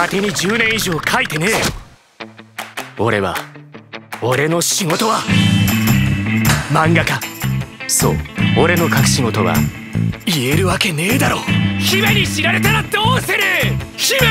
達に10年以上書いてねえ俺は俺の仕事は漫画家。そう俺の隠し事は言えるわけねえだろ。姫に知られたらどうする！姫